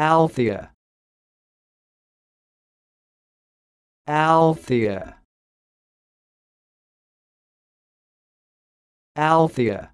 Althea. Althea. Althea.